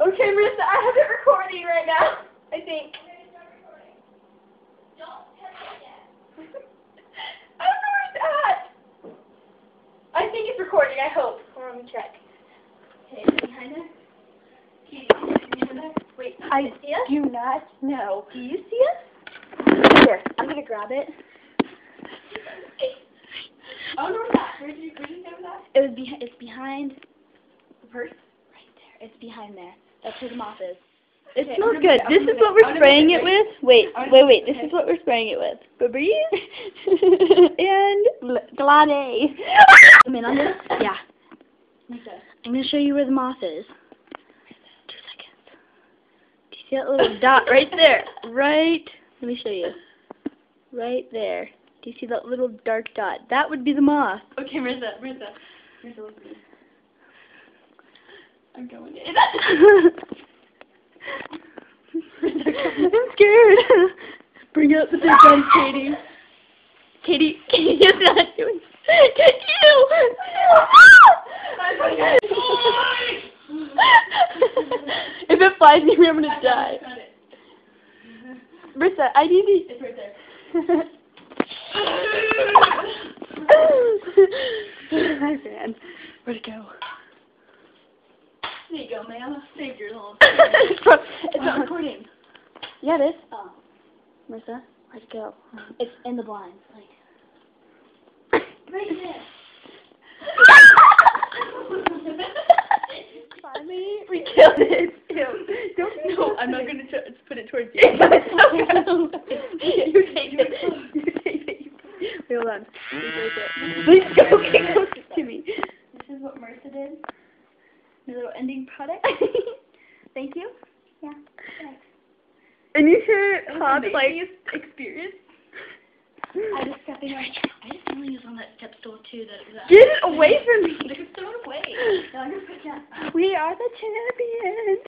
Okay, Marisa, I have it recording right now. I think. I don't know where it's at. I think it's recording. I hope. Hold on, let me check. Okay, is it behind there? Katie, is it behind there? Wait, I do you see us? do not know. Do you see us? Here, I'm gonna grab it. Oh, no, it's not. Where did you, where did you say it was at? It was behind. It's behind The purse? right there. It's behind there. That's where the moth is. It Okay, smells good. This is what we're spraying it it with. Wait, wait, wait. This is what we're spraying it with. Febreze and Glade. Come in on this. Yeah. I'm gonna show you where the moth is. Two seconds. Do you see that little dot right there? Right. Let me show you. Right there. Do you see that little dark dot? That would be the moth. Okay, Marisa, Marisa. Marisa, look at me. I'm going in. I'm scared. Bring out the big guns, Katie. Katie, Katie is not doing. Going in. if it flies near me, I'm gonna die. It. I need It's right there. Hi, fan. Where'd it go? There you go, ma'am. Saved your little. it's not It's not recording. Yeah, it is. Oh, Marisa, where'd it go? it's in the blinds. Like. Right there. Finally, we killed it. Ew. Don't No, I'm not gonna put it towards you. you take it. You take it. Wait, hold on. You take it. Please go get closer to me. This is what Marisa did. The ending product. Thank you. Yeah. And you should It hop the like. experience. I just got the right. I just really was on that step stool too. That. that Get it away from me. It's thrown away. No, I'm it down. We are the champions.